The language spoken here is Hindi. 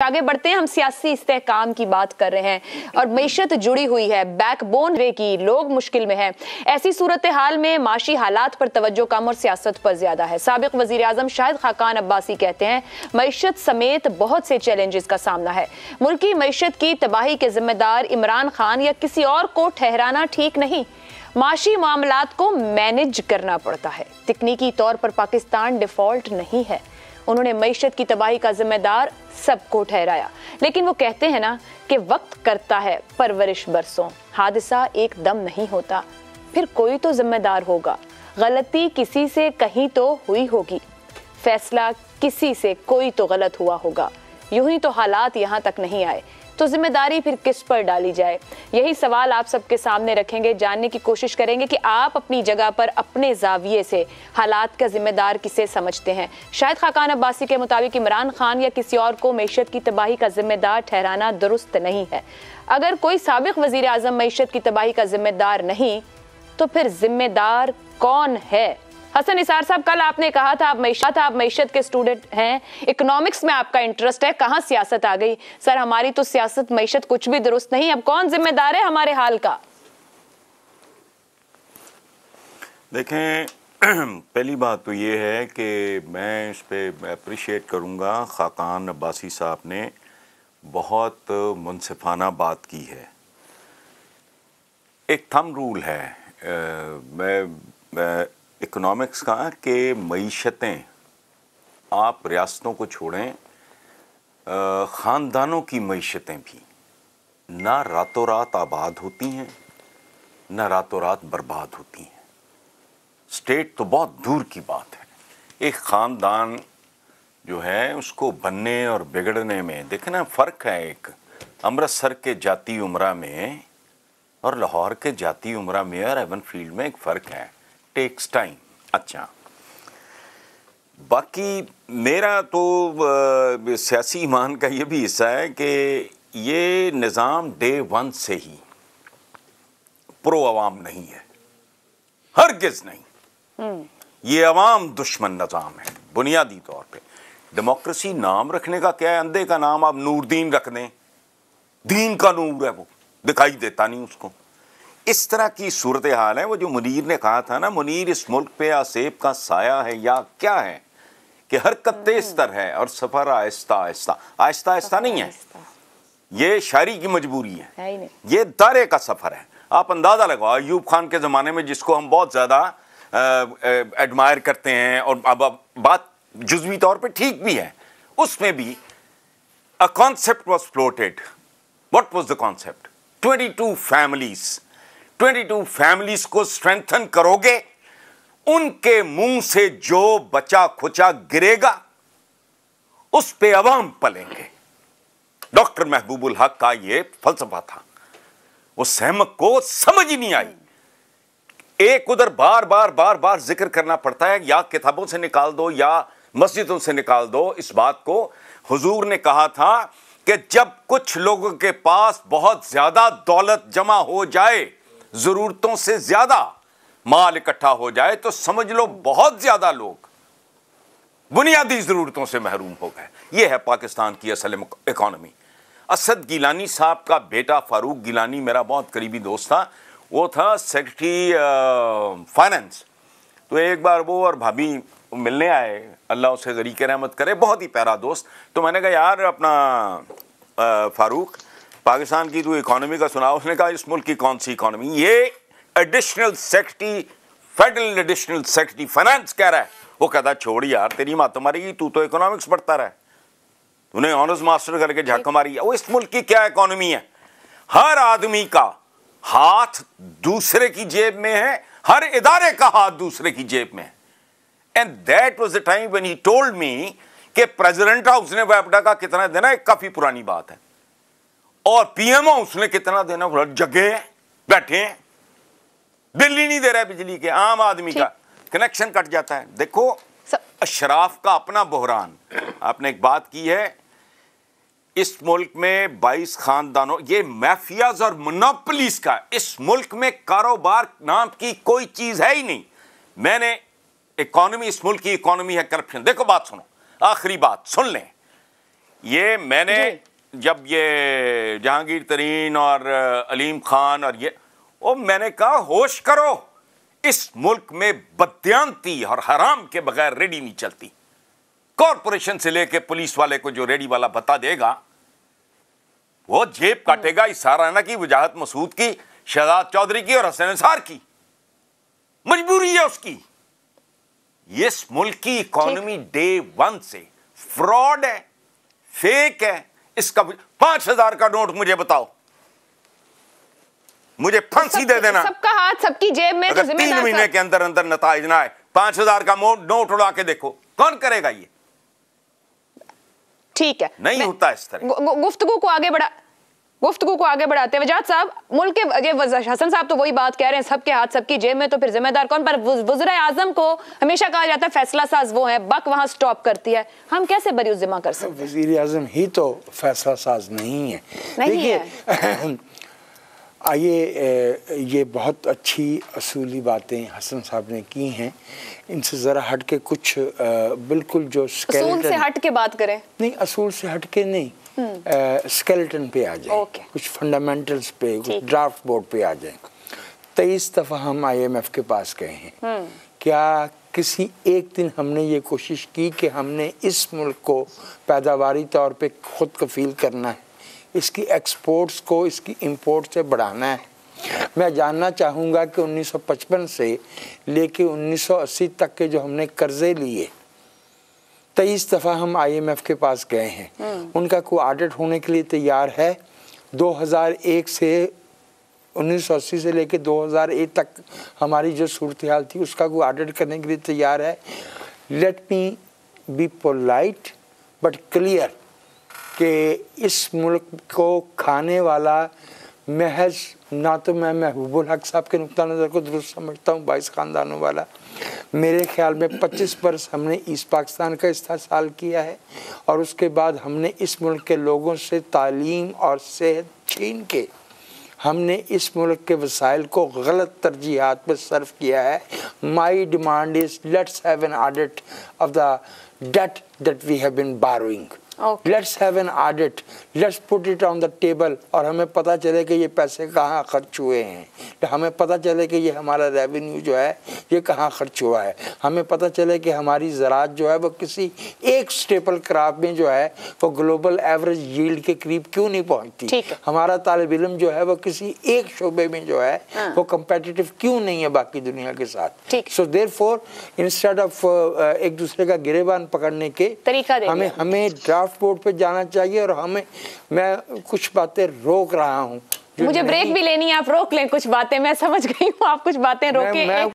आगे बढ़ते हैं, हम सियासी इस्तेकाम की बात कर रहे हैं और मीशत जुड़ी हुई है बैकबोन रे की लोग मुश्किल में है। ऐसी सूरत हाल में माशी हालात पर तवज्जो कम और सियासत पर ज़्यादा है। सबक वज़ीर आज़म शाहिद खाकान अब्बासी कहते हैं, मीशत समेत बहुत से चैलेंजेस का सामना है। मुल्की मीशत की तबाही के जिम्मेदार इमरान खान या किसी और को ठहराना ठीक नहीं। माशी मामला को मैनेज करना पड़ता है। तकनीकी तौर पर पाकिस्तान डिफ़ॉल्ट नहीं है। उन्होंने मीशत की तबाही का जिम्मेदार सबको ठहराया। लेकिन वो कहते हैं ना कि वक्त करता है परवरिश बरसों। हादसा एक दम नहीं होता। फिर कोई तो जिम्मेदार होगा। गलती किसी से कहीं तो हुई होगी। फैसला किसी से कोई तो गलत हुआ होगा। यूँ ही तो हालात यहाँ तक नहीं आए। तो ज़िम्मेदारी फिर किस पर डाली जाए? यही सवाल आप सबके सामने रखेंगे, जानने की कोशिश करेंगे कि आप अपनी जगह पर अपने जाविये से हालात का जिम्मेदार किसे समझते हैं। शायद खाकान अब्बासी के मुताबिक इमरान खान या किसी और को मीशत की तबाही का जिम्मेदार ठहराना दुरुस्त नहीं है। अगर कोई सबक वज़ीर आज़म मीशत की तबाही का जिम्मेदार नहीं तो फिर जिम्मेदार कौन है? हसन निसार साहब कल आपने कहा था आप मीशत आप मीशत के स्टूडेंट हैं। इकोनॉमिक्स में आपका इंटरेस्ट है। कहाँ सियासत आ गई? सर हमारी तो सियासत मीशत कुछ भी दुरुस्त नहीं। अब कौन जिम्मेदार है हमारे हाल का? देखें पहली बात तो ये है कि मैं इस पर अप्रिशिएट करूँगा ख़ाकान अब्बासी साहब ने बहुत मुनसिफाना बात की है। एक थम रूल है। आ, मैं, मैं इकोनॉमिक्स का कि मीशतें, आप रियासतों को छोड़ें ख़ानदानों की मीशतें भी। ना रातों रात आबाद होती हैं, ना रातों रात बर्बाद होती हैं। स्टेट तो बहुत दूर की बात है। एक ख़ानदान जो है, उसको बनने और बिगड़ने में देखना फ़र्क है एक। अमृतसर के जाती उम्र में और लाहौर के जाती उम्र में और एवन फ़ील्ड में एक फ़र्क है। टेक्स टाइम अच्छा। बाकी मेरा तो सियासी ईमान का ये भी हिस्सा है कि ये निज़ाम डे वन से ही प्रो अवाम नहीं है। हर किस नहीं। हम्म। ये अवाम दुश्मन निज़ाम है बुनियादी तौर पे। डेमोक्रेसी नाम रखने का क्या है? अंधे का नाम आप नूरदीन रख दें। दीन का नूर है वो दिखाई देता नहीं उसको। इस तरह की सूरत हाल है। वो जो मुनीर ने कहा था ना मुनीर इस मुल्क पे आसेब का साया है या क्या है कि हरकत तेज तर है और सफ़र आहिस्ता आहिस्ता आहिस्ता आहिस्ता नहीं है। ये शायरी की मजबूरी है, ये दायरे का सफ़र है। आप अंदाज़ा लगाओ अयूब खान के ज़माने में जिसको हम बहुत ज़्यादा एडमायर करते हैं और अब बात जुजवी तौर पे ठीक भी है। उसमें भी a concept was floated what was the concept twenty two families 22 families को स्ट्रेंथन करोगे, उनके मुँह से जो बचा खुचा गिरेगा, उस पे अवाम पलेंगे। डॉक्टर महबूबुल हक का ये फलसफा था। वो सहमक को समझ ही नहीं आई। एक उधर बार बार बार बार ज़िक्र करना पड़ता है, या किताबों से निकाल दो, या मस्जिदों से निकाल दो। इस बात को हुजूर ने कहा था कि जब कुछ लोगों के पास बहुत ज़्यादा दौलत जमा हो जाए ज़रूरतों से ज़्यादा माल इकट्ठा हो जाए तो समझ लो बहुत ज़्यादा लोग बुनियादी ज़रूरतों से महरूम हो गए। यह है पाकिस्तान की असल इकॉनमी। असद गिलानी साहब का बेटा फारूक गिलानी मेरा बहुत करीबी दोस्त था। वो था सेक्रेटरी फाइनेंस। तो एक बार वो और भाभी मिलने आए। अल्लाह उसे गरी के रहमत करे, बहुत ही प्यारा दोस्त। तो मैंने कहा, यार, अपना फारूक पाकिस्तान की तो इकोनॉमी का सुना उसने कहा इस मुल्क की कौन सी इकोनॉमी? ये additional secretary federal additional secretary finance कह रहा है। वो कहता छोड़ यार तेरी माँ तुम्हारी तू तो इकोनॉमिक्स पढ़ता रहा तूने ऑनर्स मास्टर करके झाक मारी। वो इस मुल्क की क्या इकोनॉमी है? हर आदमी का हाथ दूसरे की जेब में है हर इदारे का हाथ दूसरे की जेब में है। And that was the time when he told me कि प्रेसिडेंट हाउस ने वेपडा का कितना देना एक काफ़ी पुरानी बात है। और पीएमओ उसने कितना देना जगह बैठे। बिल ही नहीं दे रहा है बिजली के आम आदमी का। कनेक्शन कट जाता है। देखो अशराफ का अपना बहरान। आपने एक बात की है इस मुल्क में 22 खानदानों ये माफियाज और मोनोपलीज का इस मुल्क में कारोबार नाम की कोई चीज़ है ही नहीं। मैंने इकोनॉमी इस मुल्क की इकोनॉमी है करप्शन देखो बात सुनो आखिरी बात सुन लें। ये मैंने जब ये जहांगीर तरीन और अलीम खान और ये ओ मैंने कहा होश करो इस मुल्क में बद्यांती और हराम के बगैर रेडी नहीं चलती। कॉरपोरेशन से लेके पुलिस वाले को जो रेडी वाला बता देगा वो जेब काटेगा इस साराना की वजाहत मसूद की शहजाद चौधरी की और हसन अंसार की। मजबूरी है उसकी। इस मुल्क की इकोनॉमी डे वन से फ्रॉड है फेक है इसका पाँच हज़ार का नोट मुझे बताओ। मुझे फांसी दे देना। सबका हाथ सबकी जेब में तो तीन महीने के अंदर अंदर नताज ना आए पाँच हज़ार का नोट उड़ा के देखो। कौन करेगा ये? ठीक है। नहीं होता इस तरह। गुफ्तगु को आगे बढ़ा गुफ्तगु को आगे बढ़ाते हैं। वजात साहब मुल्क के हसन साहब तो वही बात कह रहे हैं सबके हाथ सबकी जेब में तो फिर जिम्मेदार कौन? पर वजर आज़म को हमेशा कहा जाता है फैसला साज वो है बक वहाँ स्टॉप करती है। हम कैसे बरी जिम्मा कर सकते हैं? वज़ीर आज़म ही तो फैसला साज नहीं है। नहीं आइए ये बहुत अच्छी असूली बातें हसन साहब ने की हैं। इनसे ज़रा हट के कुछ बिल्कुल जो स्केलेटन से हट के बात करें। नहीं असूल से हट के नहीं स्केलेटन हम्म। पे आ जाए। कुछ फंडामेंटल्स पे कुछ ड्राफ्ट बोर्ड पे आ जाए। तेईस दफ़ा हम आईएमएफ के पास गए हैं। हम्म। क्या किसी एक दिन हमने ये कोशिश की कि हमने इस मुल्क को पैदावारी तौर पे खुद कफील करना है? इसकी एक्सपोर्ट्स को इसकी इंपोर्ट से बढ़ाना है। मैं जानना चाहूँगा कि 1955 से लेके 1980 तक के जो हमने कर्जे लिए तेईस दफ़ा हम आईएमएफ के पास गए हैं। हम्म। उनका कोई ऑडिट होने के लिए तैयार है? 2001 से 1980 से लेके 2001 तक हमारी जो सूरत हाल थी उसका कोई ऑडिट करने के लिए तैयार है? Let me be polite but clear कि इस मुल्क को खाने वाला महज ना तो मैं महबूबुल हक साहब के नुक़ नज़र को दुरुस्त समझता हूँ, बाईस ख़ानदानों वाला। मेरे ख्याल में 25 बरस हमने ईस्ट पाकिस्तान का इस्तेसाल किया है और उसके बाद हमने इस मुल्क के लोगों से तालीम और सेहत छीन के हमने इस मुल्क के वसाइल को गलत तरजीहत पर सर्व किया है। My demand is let's have an audit of the debt that we have been borrowing let's have an audit let's put it on the table और हमें पता चले कि ये पैसे कहाँ खर्च हुए हैं। हमें पता चले कि ये हमारा रेवेन्यू जो है ये कहाँ खर्च हुआ है। हमें पता चले कि हमारी ज़रात जो है वो किसी एक स्टेपल क्राप में जो है वो ग्लोबल एवरेज यील्ड के करीब क्यों नहीं पहुँचती? हमारा तालब इलम जो है वो किसी एक शोबे में जो है हाँ। वो कम्पेटिटिव क्यों नहीं है बाकी दुनिया के साथ? So therefore instead of एक दूसरे का गिरेबान पकड़ने के तरीका हमें हमें ड्राफ्ट बोर्ड पे जाना चाहिए और हमें मैं कुछ बातें रोक रहा हूँ मुझे ब्रेक भी लेनी है आप रोक लें कुछ बातें मैं समझ गई हूँ आप कुछ बातें रोके।